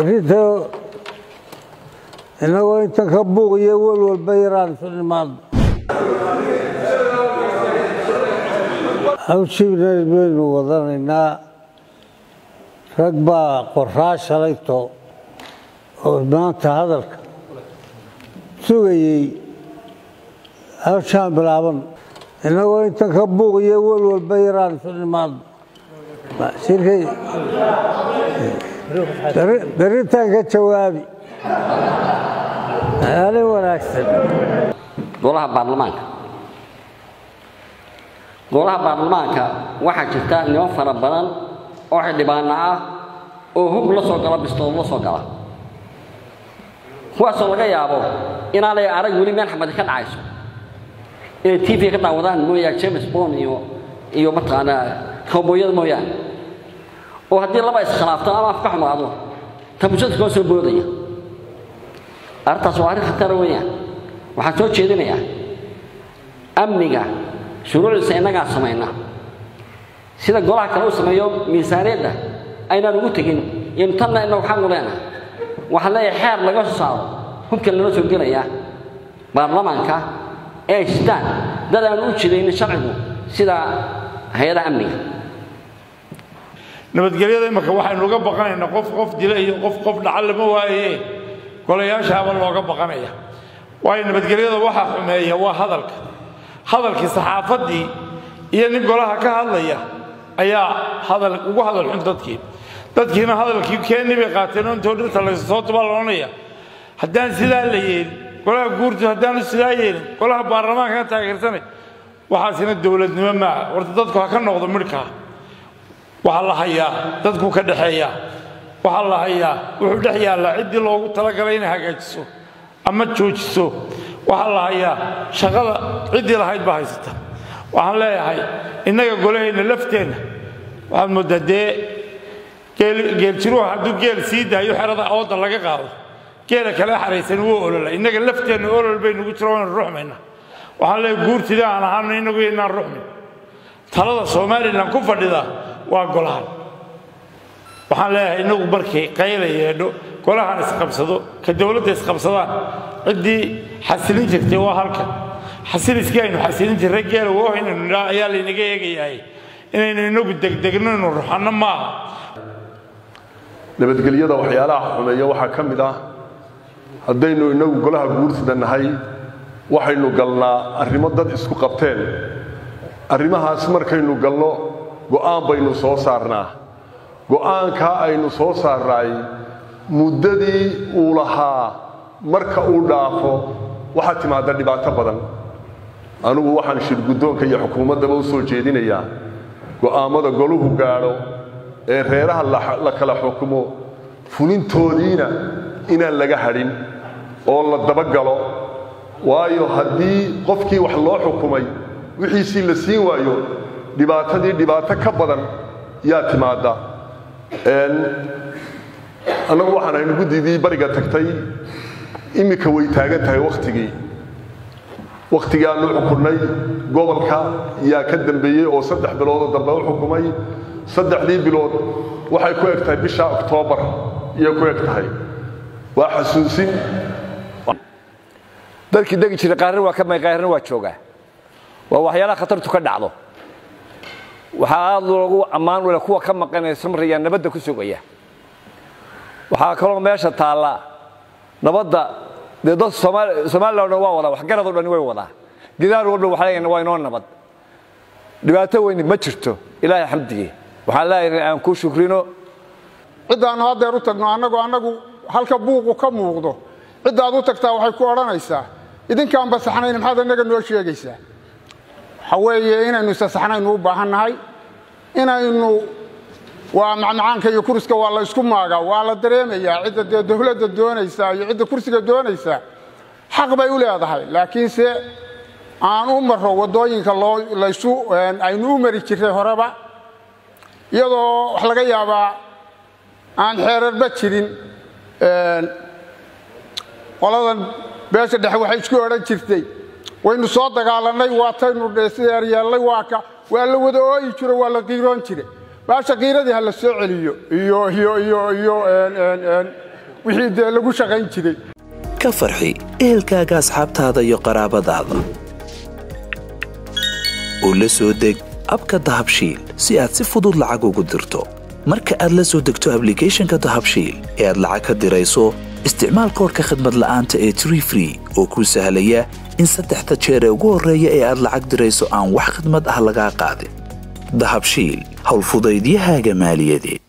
berrito innagoo inta ka buuq iyo welwalba yaraan isu nimaadno hawshiibna baynu wadanaynaa rag baa qoraa shalayto oo maanta hadalka sugayey hawshaan bilaaban innagoo inta ka buuq iyo welwalba yaraan isu nimaadno shirkay berritaan ka jawaabi. Ali wanaagsan. Golaha baarlamaanka. Golaha baarlamaanka waxaa jirta niman fara badan oo xildhibaano ah oo hub la soo gala bistood la soo gala. Kuwaasoo laga yaabo inaanay arag weli meel xamadi ka dhacayso. Inay t v ka daawadaan mooyaa james bond iyo iyo mataqaanaa kowbooyada mooyaane oo haddii laba iskhilaafto ama afka xumaado tabushada koo soo boodaya. Arrintaas waa arrin khatara weeyaan. Waxaan soo jeedinayaa amniga shuruucdiisa innagaa samayna. Sida golaha kale u sameeyo miisaaniyadda aynaan ugu tegin. Iyonu tanna inagu xaqu leenahay. Waxaan leeyahay xeer laga soo saaro hubka lala soo gelaya baarlamaanka ee ay shitaan dad aan u jidaynin sharcigu sida hay'adaha amniga nabadgelyada imika waxaynu uga baqanaynaa qof qof dila iyo qof qof dhaca lama waaye. Golayaashaaba looga baqanaya. Waayo nabadgelyada waxaa xumeeya waa hadalka. Hadalkii saxaafaddii iyo nin golaha ka hadlaya ayaa ugu hadal xun dadkii. Dadkiina hadalkii keeni bay qaateen oo intoo dhirta laysoo dabaloonaya haddaan sidaa la yeelin golaha guurtu haddaanu sidaa yeelin golaha baarlamaanka ka taageersanay waxaasina dowladnimo maaha. Warta dadku ha ka noqdo midhkaa waxaa la hayaa dadku ka dhexeeyaa waxaa la hayaa wuxuu dhex yaallaa. Ciddii loogu talagalay inay hagaajiso ama joojiso. Waxaa la hayaa shaqada ciddii lahayd baa haysata. Waxaan leeyahay innaga golahayna lafteenna. Waxaad mooddaa dee geeljiruhu hadduu geel sii daayo xerada ooda laga qaado. Geela kale xaraysan wuu olola innaga lafteenna olol baynugu jiro waynu ruxmayna waxaan leeyahay guurtida aan ahaano innagu inaan ruxmin talada somalilan ku fadhida waa golahan. Waxaan leeyahay innagu markay qayla yeedho golahan isqabsado ka dowladda isqabsadaan ciddii xasilin jirtay waa halkan. Xasiliskii aynu xasilin jirray geela woo inaynu nidhaa ayaa laynaga eegayahay. Inaynu inagu degdegno inu ruxanno maaha. Nabadgelyada waxyaalaha xumeeya waxaa ka mid ah haddaynu innagu golaha guursida nahay waxaynu galnaa arrimo dad isku qabteen arrimahaas markaynu galno go'aan baynu soo saarnaa. Go'aankaa aynu soo saarnaay muddadii uu lahaa marka uu dhaafo waxaa timaadda dhibaato badan. Anugu waxaan shirguddoonka iyo xukuumaddaba u soo jeedinayaa go'aammada goluhu gaadho ee reeraha la kala xukumo fulintoodiina inaan laga hadhin oo la dabagalo. Waayo haddii qofkii wax loo xukumay wixiisii la siin waayo dhibaatadii dhibaato ka badan yaa timaadda. Annagu waxaan aynu guddidii bariga tagtay iminka way taagan tahay wakhtigii wakhtigii aannu gobolka yaa ka dambeeyey oo saddex biloodoo dambe u xukumay. Saddexdii bilood waxay ku eg bisha oktoobar iyay ku eg waa xasuusin. Dadkii degi jiray qaarna waa ka may qaarna waa joogaa waa waxyaalaha khatartu ka dhacdo. Waxaa aad loogu ammaan wale kuwa ka maqanaya samriya nabadda ku sugaya. Waxaa kaloo meesha taalla nabadda dee dad o dhan waa wadaa waxgaradoo dhan way wadaa. Gidaar walba waxaa waa inoo nabad. Dhibaato weyni ma jirto. Ilaahay xamdigii waxaan leeyahay aan ku shukrino. Ciddaannu haddeer u tagno annagu annagu halka buuqu ka muuqdo ciddaad u tagtaa waxay ku odhanaysaa idinkaan basaxnayn maxaad innaga noo sheegaysaa waxa weeye inaynu isasaxnaynu u baahannahay inaynu waa macmacaanka iyo kuriska waa la ysku maagaa waa la dareemayaa cidda dee dowladda doonaysaa iyo cidda kursiga doonaysaa xaq bay u leedahay. Laakiinse aan u marro waddooyinka loo laysu aynu u mari jirray horeba iyadoo wax laga yaabaa aan xeerarba jirin qoladan beesha dhexe waxay isku odhan jirtay waynu soo dagaalannay waataynu dheeseeryeellay waa ka waa la wada ooyi jiro waa la qiiroon jire baasha qiiradii ha la soo celiyo. Iyo iyo iyo iyo wixii dee lagu shaqayn jiray. Ka farxi ehelkaaga asxaabtaada iyo qaraabadaada. U la soo deg abka dahabshiil si aad si fudud lacag ugu dirto. Marka aad la soo degto ablicathonka dahabshiil ee aad lacag ka dirayso isticmaal koorka khadmad la'aanta ee tree free oo kuu sahlaya in saddexda jeer ee ugu horreeya ee aad lacag dirayso aan wax khidmad ah lagaa qaadin. Dahabshiil howlfudaydiyahaaga maaliyadeed